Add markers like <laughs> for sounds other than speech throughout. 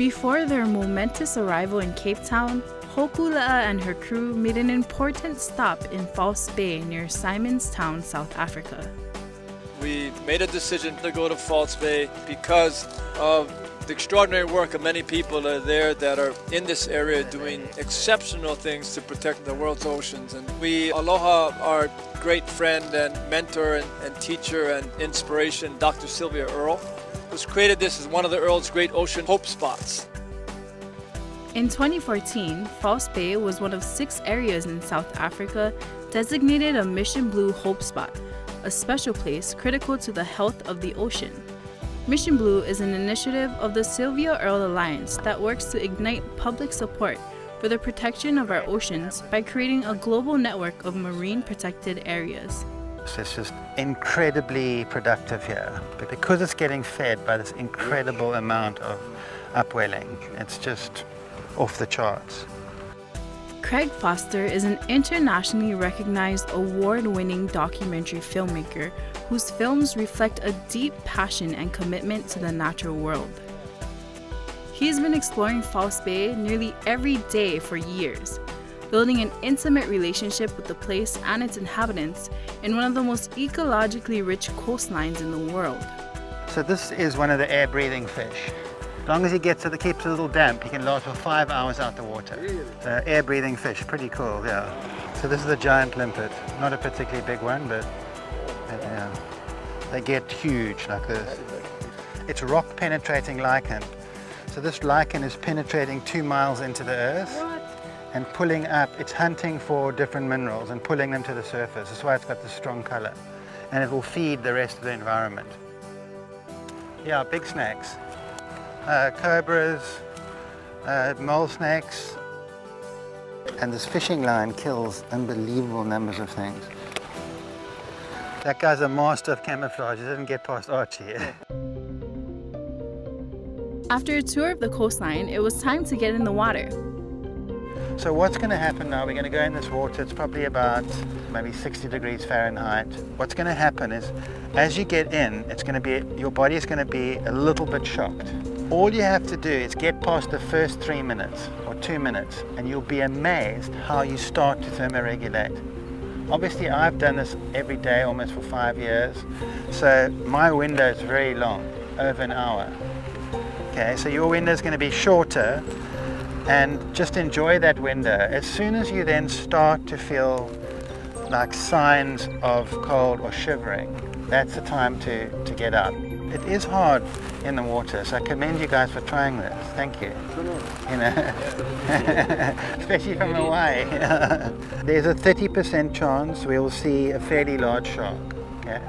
Before their momentous arrival in Cape Town, Hokulea and her crew made an important stop in False Bay near Simonstown, South Africa. We made a decision to go to False Bay because of the extraordinary work of many people that are there that are in this area doing exceptional things to protect the world's oceans. And we aloha our great friend and mentor and, and teacher and inspiration, Dr. Sylvia Earle, who's created this as one of the Earle's great ocean hope spots. In 2014, False Bay was one of six areas in South Africa designated a Mission Blue Hope Spot, a special place critical to the health of the ocean. Mission Blue is an initiative of the Sylvia Earle Alliance that works to ignite public support for the protection of our oceans by creating a global network of marine protected areas. It's just incredibly productive here But because it's getting fed by this incredible amount of upwelling. It's just off the charts. Craig Foster is an internationally recognized award winning documentary filmmaker whose films reflect a deep passion and commitment to the natural world. He has been exploring False Bay nearly every day for years, building an intimate relationship with the place and its inhabitants in one of the most ecologically rich coastlines in the world. So this is one of the air-breathing fish. As long as he gets it, it keeps a little damp, he can last for five hours out the water. Uh, air-breathing fish, pretty cool, yeah. So this is a giant limpet. Not a particularly big one, but yeah. They get huge like this. It's rock penetrating lichen. So this lichen is penetrating two miles into the earth and pulling up, it's hunting for different minerals and pulling them to the surface. That's why it's got this strong color. And it will feed the rest of the environment. Yeah, big snakes. Uh, cobras, uh, mole snakes. And this fishing line kills unbelievable numbers of things. That guy's a master of camouflage. He didn't get past Archie. <laughs> After a tour of the coastline, it was time to get in the water. So what's going to happen now, we're going to go in this water, it's probably about maybe 60 degrees Fahrenheit. What's going to happen is, as you get in, it's going to be, your body is going to be a little bit shocked. All you have to do is get past the first three minutes or two minutes and you'll be amazed how you start to thermoregulate. Obviously I've done this every day almost for five years, so my window is very long, over an hour. Okay, so your window is going to be shorter and just enjoy that window. As soon as you then start to feel like signs of cold or shivering, that's the time to, to get up. It is hard in the water, so I commend you guys for trying this. Thank you. You know, <laughs> especially from Hawaii. <laughs> There's a 30% chance we will see a fairly large shark. Okay,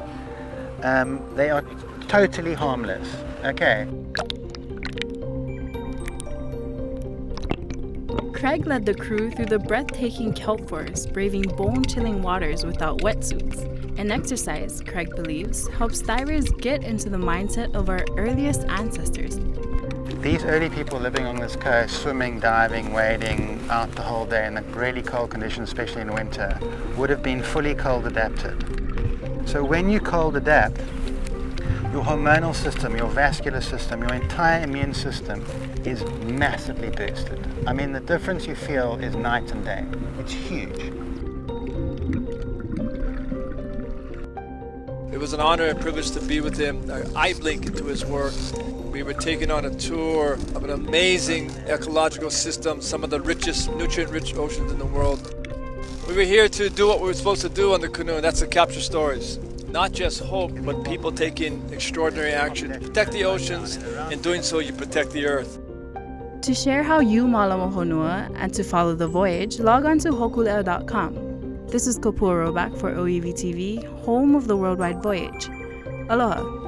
um, they are totally harmless. Okay. Craig led the crew through the breathtaking kelp forest, braving bone chilling waters without wetsuits. An exercise, Craig believes, helps divers get into the mindset of our earliest ancestors. These early people living on this coast, swimming, diving, wading out the whole day in the really cold conditions, especially in winter, would have been fully cold adapted. So when you cold adapt, your hormonal system, your vascular system, your entire immune system is massively boosted. I mean, the difference you feel is night and day. It's huge. It was an honor and privilege to be with him. I blink into his work. We were taken on a tour of an amazing ecological system, some of the richest, nutrient-rich oceans in the world. We were here to do what we were supposed to do on the canoe, and that's to capture stories. Not just hope, but people taking extraordinary action. To protect the oceans. In doing so, you protect the earth. To share how you malama honua and to follow the voyage, log on to hokulea.com. This is Kapua Roback for Oiwi TV, home of the Worldwide Voyage. Aloha.